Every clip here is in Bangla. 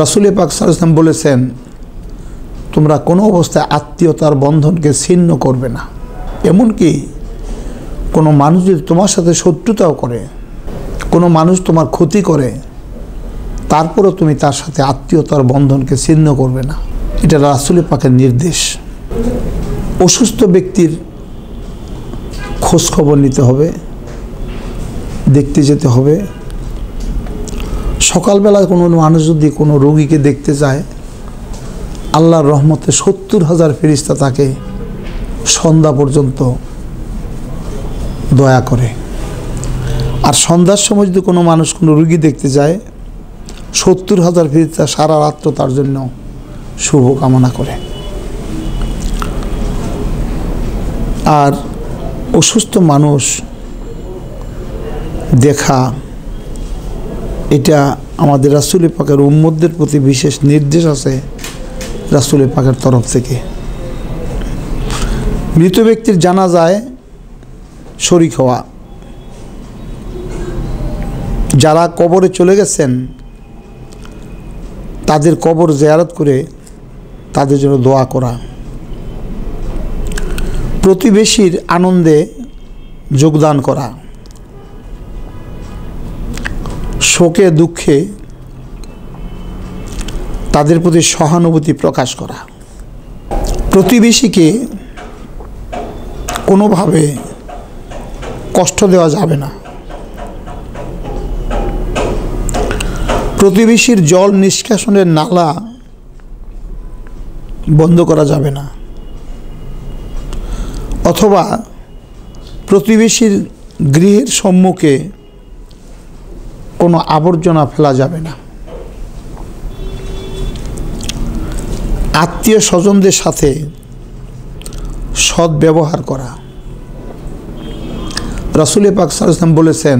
রাসুল পাক সাল্লাম বলেছেন, তোমরা কোনো অবস্থায় আত্মীয়তার বন্ধনকে ছিন্ন করবে না। এমনকি কোনো মানুষ যদি তোমার সাথে শত্রুতাও করে, কোনো মানুষ তোমার ক্ষতি করে, তারপরও তুমি তার সাথে আত্মীয়তার বন্ধনকে ছিন্ন করবে না। এটা রাসুল পাকের নির্দেশ। অসুস্থ ব্যক্তির খোঁজখবর নিতে হবে, দেখতে যেতে হবে সকালবেলা কোনো মানুষ যদি কোনো রোগীকে দেখতে যায়, আল্লাহর রহমতে সত্তর হাজার ফেরিস্তা তাকে সন্ধ্যা পর্যন্ত দয়া করে। আর সন্ধ্যার সময় যদি কোনো মানুষ কোনো রুগী দেখতে যায়, সত্তর হাজার ফেরিস্তা সারা রাত্র তার জন্য শুভ কামনা করে। আর অসুস্থ মানুষ দেখা, এটা আমাদের রাসুল পাকের উম্মদের প্রতি বিশেষ নির্দেশ আছে রাসুল পাকের তরফ থেকে। মৃত ব্যক্তির জানা যায় শরিক হওয়া। যারা কবরে চলে গেছেন, তাদের কবর জেয়ারত করে তাদের জন্য দোয়া করা। প্রতিবেশীর আনন্দে যোগদান করা। শোকে, দুঃখে তাদের প্রতি সহানুভূতি প্রকাশ করা। প্রতিবেশীকে কোনোভাবে কষ্ট দেওয়া যাবে না। প্রতিবেশীর জল নিষ্কাশনের নালা বন্ধ করা যাবে না। অথবা প্রতিবেশীর গৃহের সম্মুখে কোনো আবর্জনা ফেলা যাবে না। আত্মীয় স্বজনদের সাথে সৎ ব্যবহার করা। রাসুল পাক বলেছেন,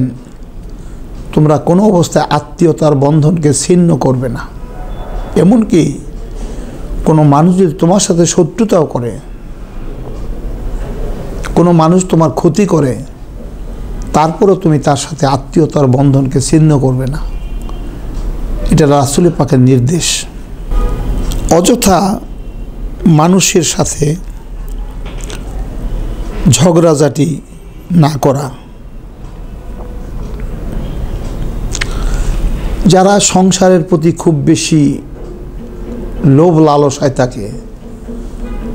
তোমরা কোনো অবস্থায় আত্মীয়তার বন্ধনকে ছিন্ন করবে না। এমনকি কোনো মানুষ যদি তোমার সাথে শত্রুতাও করে, কোনো মানুষ তোমার ক্ষতি করে তারপরেও তুমি তার সাথে আত্মীয়তার বন্ধনকে ছিন্ন করবে না। এটা রাসুল পাকের নির্দেশ। অযথা মানুষের সাথে ঝগড়াঝাটি না করা। যারা সংসারের প্রতি খুব বেশি লোভ লালসায় থাকে,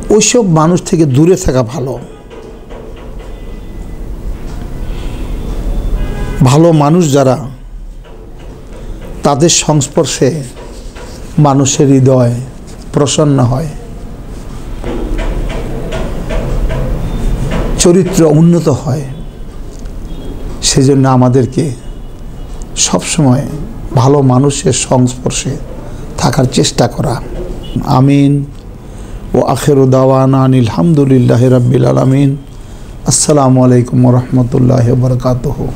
ওইসব মানুষ থেকে দূরে থাকা ভালো। ভালো মানুষ যারা, তাদের সংস্পর্শে মানুষের হৃদয় প্রসন্ন হয়। চরিত্র উন্নত হয়। সেজন্য আমাদেরকে সবসময় ভালো মানুষের সংস্পর্শে থাকার চেষ্টা করা। আমিন। ও আখের দাওয়ানা আলহামদুলিল্লাহ রাব্বিল আলমিন। আসসালামু আলাইকুম রহমতুল্লাহ বরকাতহ।